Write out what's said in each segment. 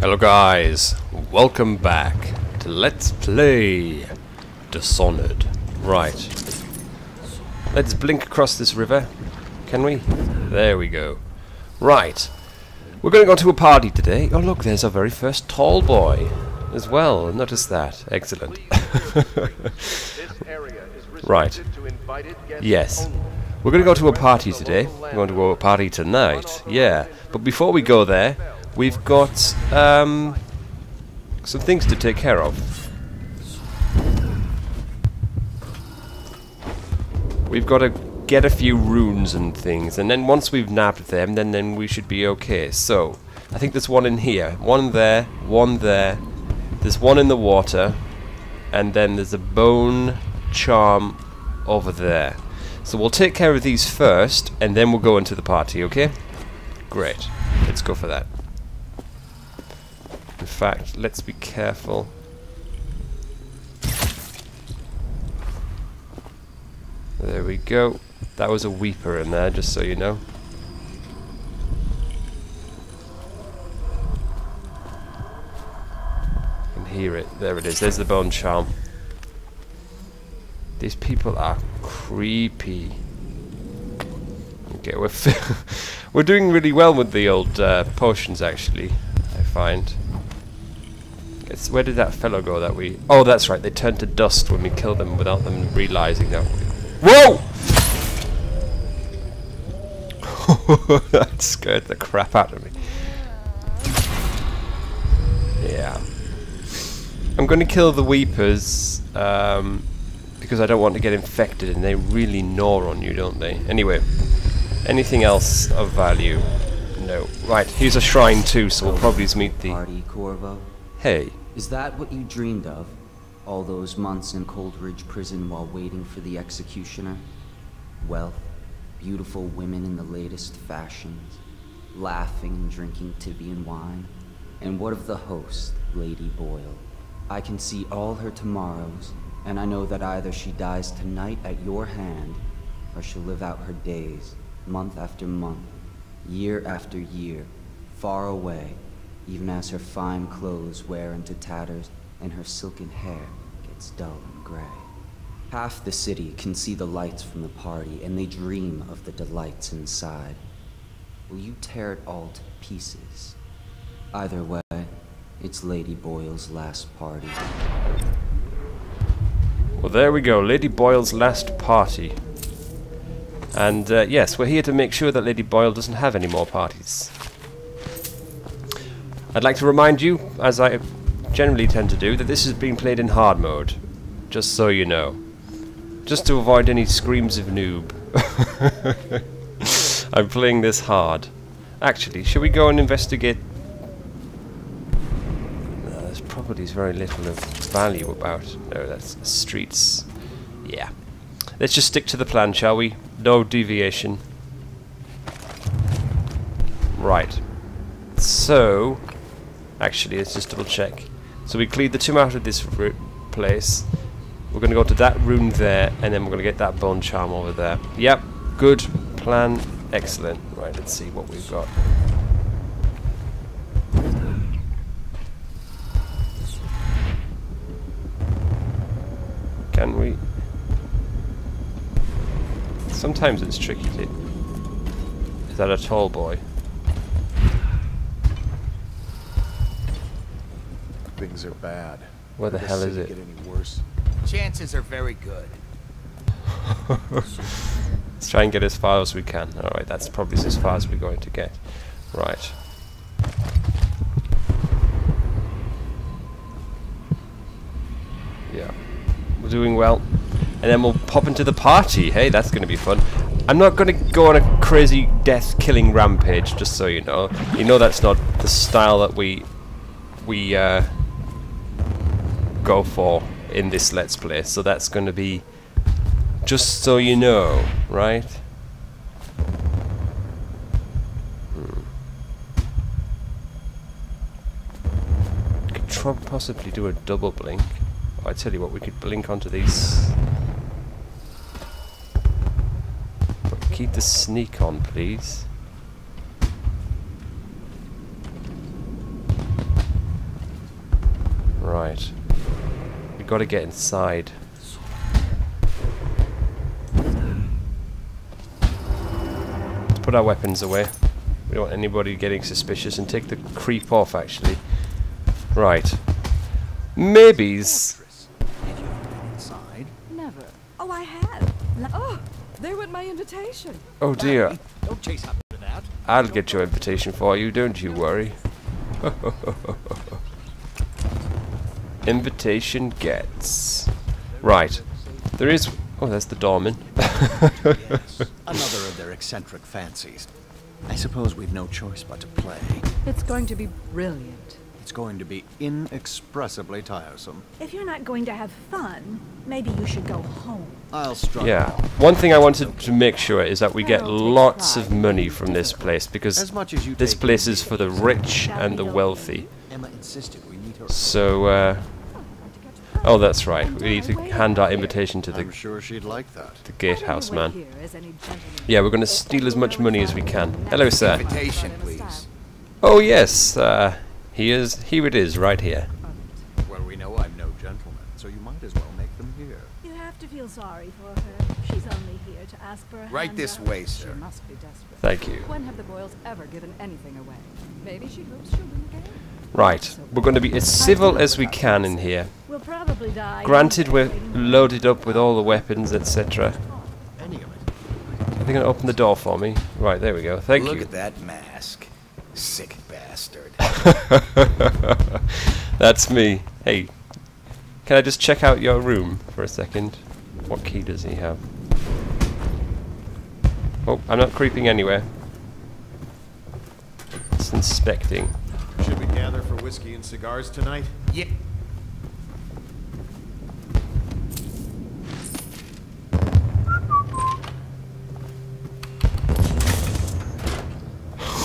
Hello guys, welcome back to Let's Play Dishonored. Right. Let's blink across this river. Can we? There we go. Right. We're going to go to a party today. Oh look, there's our very first tall boy as well. Notice that. Excellent. right. Yes. We're going to go to a party today. We're going to go to a party tonight. Yeah. But before we go there, we've got um, some things to take care of. We've got to get a few runes and things, and then once we've nabbed them, then then we should be okay. So, I think there's one in here, one there, one there. There's one in the water, and then there's a bone charm over there. So we'll take care of these first, and then we'll go into the party, okay? Great. Let's go for that. Fact, let's be careful. There we go. That was a weeper in there, just so you know. You can hear it. There it is. There's the bone charm. These people are creepy. Okay, we're we're doing really well with the old uh, potions, actually. I find. Where did that fellow go that we... Oh, that's right. They turned to dust when we killed them without them realizing that. Whoa! that scared the crap out of me. Yeah. I'm going to kill the Weepers um, because I don't want to get infected and they really gnaw on you, don't they? Anyway, anything else of value? No. Right, here's a shrine too, so we'll probably meet the... Party, Corvo. Hey. Is that what you dreamed of? All those months in Coldridge Prison while waiting for the executioner? Wealth, beautiful women in the latest fashions, laughing and drinking Tyvian wine. And what of the host, Lady Boyle? I can see all her tomorrows, and I know that either she dies tonight at your hand, or she'll live out her days, month after month, year after year, far away, even as her fine clothes wear into tatters and her silken hair gets dull and gray. Half the city can see the lights from the party, and they dream of the delights inside. Will you tear it all to pieces? Either way, it's Lady Boyle's last party. Well, there we go. Lady Boyle's last party. And uh, yes, we're here to make sure that Lady Boyle doesn't have any more parties. I'd like to remind you, as I generally tend to do, that this is being played in hard mode. Just so you know. Just to avoid any screams of noob. I'm playing this hard. Actually, shall we go and investigate... No, there's probably very little of value about. No, that's streets. Yeah. Let's just stick to the plan, shall we? No deviation. Right. So, Actually, let's just double check. So we cleared the two out of this place. We're going to go to that room there, and then we're going to get that bone charm over there. Yep, good plan. Excellent. Right, let's see what we've got. Can we? Sometimes it's tricky to... Is that a tall boy? Things are bad. Where the Could hell is it? Get any worse? Chances are very good. Let's try and get as far as we can. Alright, that's probably as far as we're going to get. Right. Yeah. We're doing well. And then we'll pop into the party. Hey, that's going to be fun. I'm not going to go on a crazy death-killing rampage, just so you know. You know that's not the style that we we uh, go for in this Let's Play. So that's going to be just so you know, right? Hmm. Could try possibly do a double blink. I tell you what, we could blink onto these. But keep the sneak on, please. Right. We gotta get inside. Let's put our weapons away. We don't want anybody getting suspicious and take the creep off actually. Right. Maybes. Fortress. You ever inside? Never. Oh, I have. La- oh, there went my invitation. Oh dear. Don't chase after that. I'll get your invitation for you, don't you worry. invitation gets. Right. There is. Oh, there's the doorman. Yes. Another of their eccentric fancies. I suppose we've no choice but to play. It's going to be brilliant. It's going to be inexpressibly tiresome. If you're not going to have fun, maybe you should go home. I'll struggle. yeah. One thing I wanted to make sure is that we get lots of money from this place because As much as you this place is for the rich and the wealthy. Emma insisted we meet her. So, uh, oh, that's right. We need to hand our invitation to I'm the, sure she'd like that. the gatehouse man. Here as any gentleman. Yeah, we're going to steal as much money as we can. Hello, sir. Invitation, please. Oh, yes. Uh, he is. Here it is, right here. Well, we know I'm no gentleman, so you might as well make them here. You have to feel sorry for her. She's only here to ask for a Right this handout. way, She sir. must be desperate. Thank you. When have the Boyles ever given anything away? Maybe she hopes she'll win the game. Right. We're going to be as civil as we can in here. We'll probably die. Granted, we're loaded up with all the weapons, etc. Are they going to open the door for me? Right, there we go. Thank Look you. at that mask. Sick bastard. That's me. Hey, can I just check out your room for a second? What key does he have? Oh, I'm not creeping anywhere. It's inspecting. Should we gather for whiskey and cigars tonight? yeah.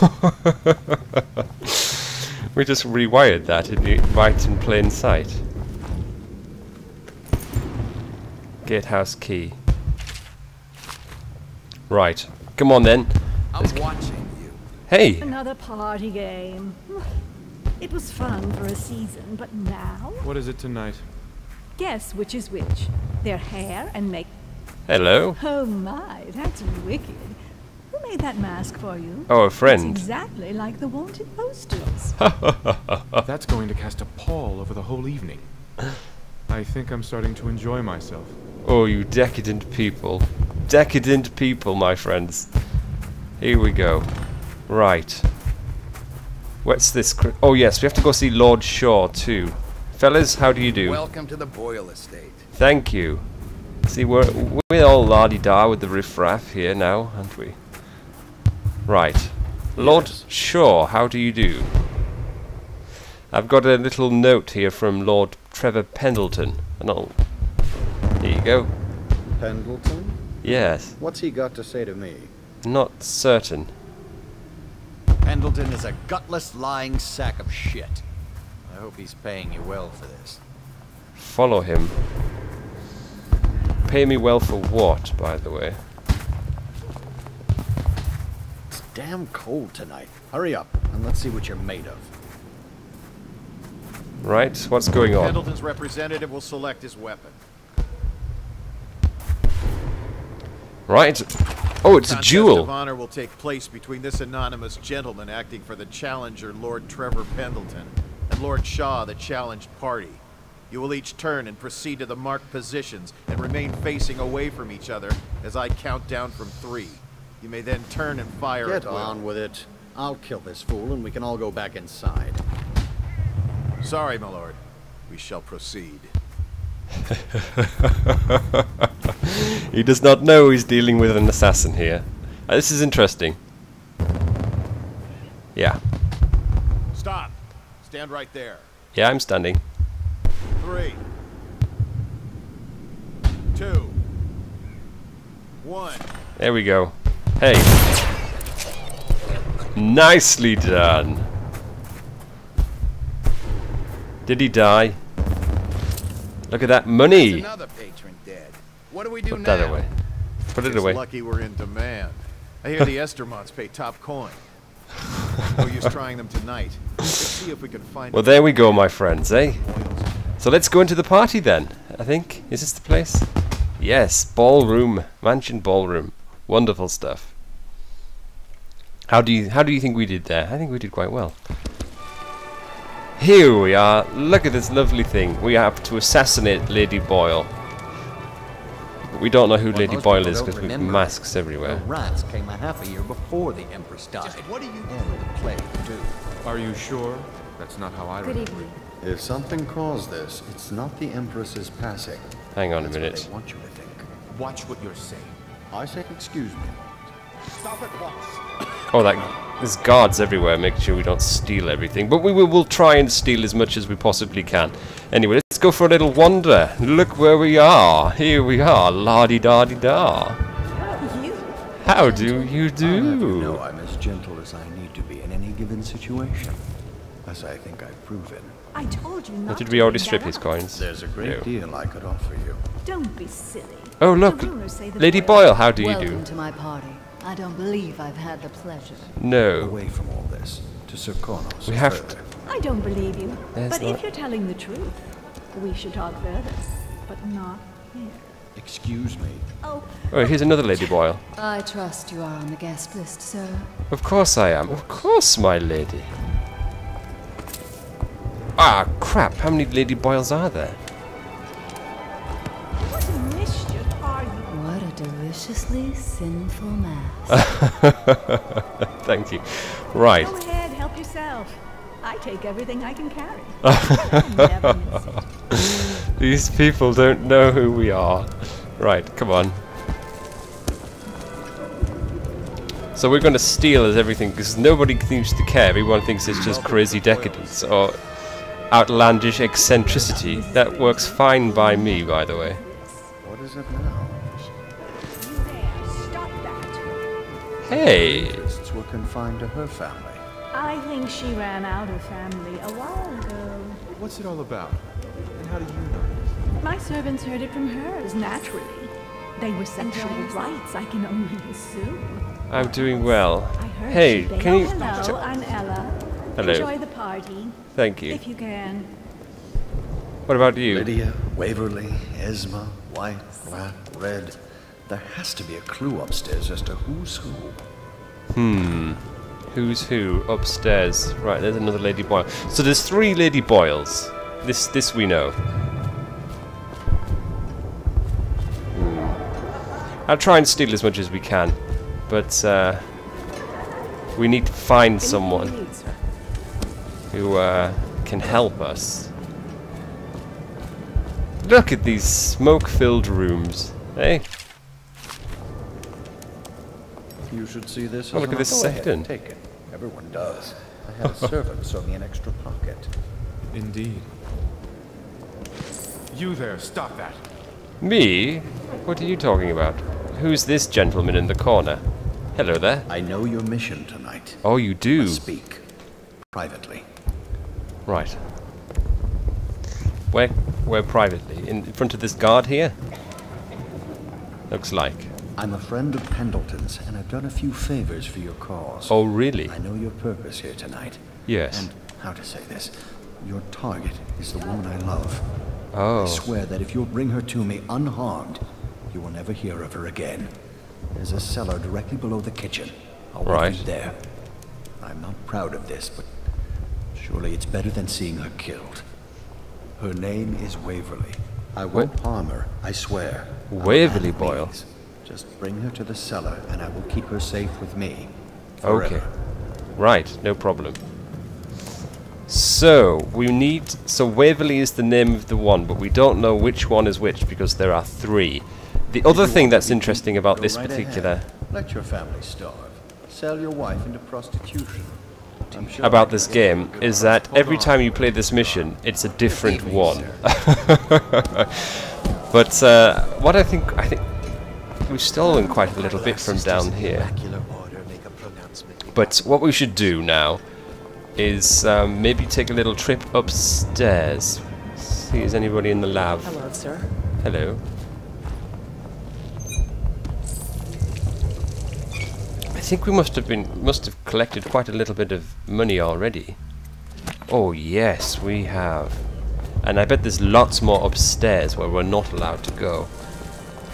We just rewired that it'd be right in plain sight. Gatehouse key. Right. Come on then. I'm watching you. Hey! Another party game. It was fun for a season, but now? What is it tonight? Guess which is which. Their hair and make. Hello. Oh my, that's wicked. Who made that mask for you? Oh, a It's friend. exactly like the wanted posters. That's going to cast a pall over the whole evening. I think I'm starting to enjoy myself. Oh, you decadent people. Decadent people, my friends. Here we go. Right. What's this? cr- Oh, yes, we have to go see Lord Shaw, too. Fellas, how do you do? Welcome to the Boyle estate. Thank you. See, we're, we're all la-di-da with the riffraff here now, aren't we? Right. Lord Yes. Shaw, how do you do? I've got a little note here from Lord Trevor Pendleton. And I'll... Here you go. Pendleton? Yes. What's he got to say to me? Not certain. Pendleton is a gutless, lying sack of shit. I hope he's paying you well for this. Follow him. Pay me well for what, by the way? It's damn cold tonight. Hurry up, and let's see what you're made of. Right? What's going on? Pendleton's representative will select his weapon. Right? Oh, it's a Contest duel. of honor will take place between this anonymous gentleman acting for the challenger, Lord Trevor Pendleton, and Lord Shaw, the challenged party. You will each turn and proceed to the marked positions and remain facing away from each other as I count down from three. You may then turn and fire Get at will. on with it. I'll kill this fool, and we can all go back inside. Sorry, my lord. We shall proceed. he does not know he's dealing with an assassin here. Uh, this is interesting. Yeah. Stop. Stand right there. Yeah, I'm standing. Three. Two. One. There we go. Hey. Nicely done. Did he die? Look at that money. Another patron dead. What do we do Put now? that away. Put it It's away. lucky we're in demand. I hear the Estermonts pay top coin. No use trying them tonight. Let's see if we can find Well, there we go, my friends, eh? So let's go into the party then. I think is this the place? Yes, ballroom, mansion ballroom. Wonderful stuff. How do you how do you think we did there? I think we did quite well. Here we are. Look at this lovely thing. We have to assassinate Lady Boyle. But we don't know who What Lady Boyle is because we have remember masks The everywhere. rats came a half a year before the Empress died. Just what are you And the plague, too. Are you sure? That's not how I Good remember evening. If something caused this, it's not the Empress's passing. Hang on a minute. what minute. they want you to think. Watch what you're saying. I say excuse me. Stop at once. Oh, that there's guards everywhere, making sure we don't steal everything. But we will we'll try and steal as much as we possibly can. Anyway, let's go for a little wander. Look where we are. Here we are. La di da di da. How do you I'll you do? know I'm as gentle as I need to be in any given situation. As I think I've proven. I told you not What, did we already strip his coins? There's a great No. deal I could offer you. Don't be silly. Oh look, The rumors say the Lady Boyle- Boyle, how do you do? Welcome do? to my party. I don't believe I've had the pleasure. No. Away from all this, to Sir Kronos. We have further. I don't believe you. There's but not- if you're telling the truth, we should talk further. But not here. Excuse me. Oh, Oh, here's another Lady Boyle. I trust you are on the guest list, sir. Of course I am. Of course, my lady. Ah, crap. How many Lady Boyles are there? Deliciously sinful mass. Thank you. Right. Go ahead, help yourself. I take everything I can carry. I never miss it. These people don't know who we are. Right, come on. So we're going to steal as everything because nobody seems to care. Everyone thinks it's just crazy decadence or outlandish eccentricity. That works fine by me, by the way. What is it now? Hey, Interests were confined to her family. I think she ran out of family a while ago. What's it all about? And how do you know? My servants heard it from hers, naturally. They were sexual rights, I can only assume. I'm doing well. I heard Hey, she can you? Hello, I'm Ella. Hello. Enjoy the party, Thank you. if you can. What about you? Lydia, Waverly, Esma, White, Black, Red. There has to be a clue upstairs as to who's who. Hmm. Who's who upstairs? Right, there's another Lady Boyle. So there's three Lady Boyles. This this we know. Hmm. I'll try and steal as much as we can, but uh, we need to find someone Anything you need, sir. who uh, can help us. Look at these smoke-filled rooms. Hey, You should see this. Oh, look at this Go second. Take it. Everyone does. I had a servant sew me an extra pocket. Indeed. You there, stop that. me? What are you talking about? Who's this gentleman in the corner? Hello there. I know your mission tonight. Oh, you do. Must speak privately. Right. Where, where privately? In front of this guard here? Looks like. I'm a friend of Pendleton's, and I've done a few favors for your cause. Oh, really? I know your purpose here tonight. Yes. And how to say this? Your target is the woman I love. Oh. I swear that if you'll bring her to me unharmed, you will never hear of her again. There's a cellar directly below the kitchen. I'll wait Right. you there. I'm not proud of this, but surely it's better than seeing her killed. Her name is Waverly. I won't harm her, I swear. Waverly Boyle. means. Just bring her to the cellar, and I will keep her safe with me. Okay. Right, no problem. So, we need... So, Waverly is the name of the one, but we don't know which one is which because there are three. The other If thing that's interesting about this right particular... ahead. Let your family starve. Sell your wife into prostitution. Sure about this can get you game is that every time you play this mission, it's a different one. but uh, what I think, I think we've stolen quite a little bit from down here. But what we should do now is um, maybe take a little trip upstairs. See, is anybody in the lab? Hello, sir. Hello. I think we must have been must have collected quite a little bit of money already. Oh yes, we have. And I bet there's lots more upstairs where we're not allowed to go.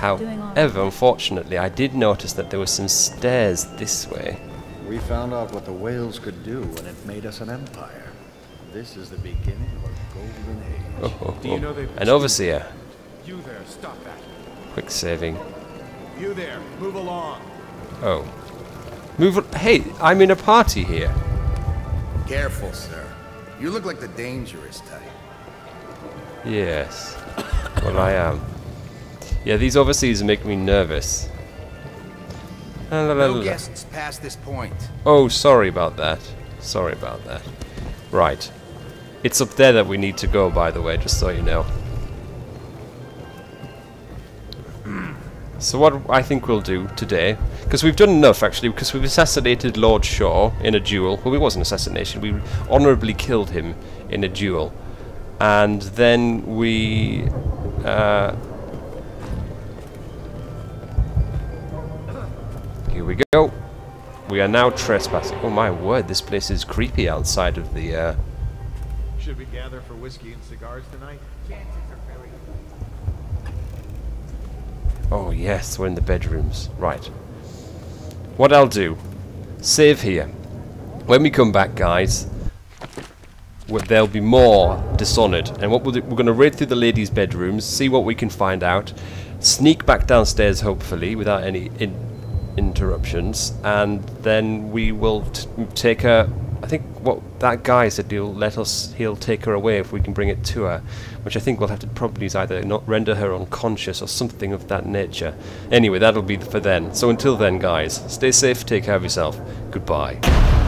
However, unfortunately, I did notice that there were some stairs this way. We found out what the whales could do and it made us an empire. This is the beginning of a golden age. Oh, oh, Do you oh. know they've An overseer. You there, stop that. Quick saving. You there, move along. Oh. Move. Hey, I'm in a party here. Careful, sir. You look like the dangerous type. Yes. well, I am. Yeah, these overseers make me nervous. No guests past this point. Oh, sorry about that. Sorry about that. Right. It's up there that we need to go, by the way, just so you know. So what I think we'll do today, because we've done enough actually, because we've assassinated Lord Shaw in a duel. Well, it wasn't assassination. We honourably killed him in a duel, and then we. Uh, here we go. We are now trespassing. Oh my word, this place is creepy outside of the. Uh, Should we gather for whiskey and cigars tonight? Chances are very Oh yes, we're in the bedrooms. Right. What I'll do, save here. When we come back, guys, there'll be more Dishonored. And what we'll do, we're going to raid through the ladies' bedrooms, see what we can find out, sneak back downstairs, hopefully, without any in interruptions, and then we will take her. I think what that guy said he'll let us. He'll take her away if we can bring it to her, which I think we'll have to probably is either not render her unconscious or something of that nature. Anyway, that'll be for then. So until then, guys, stay safe, take care of yourself. Goodbye.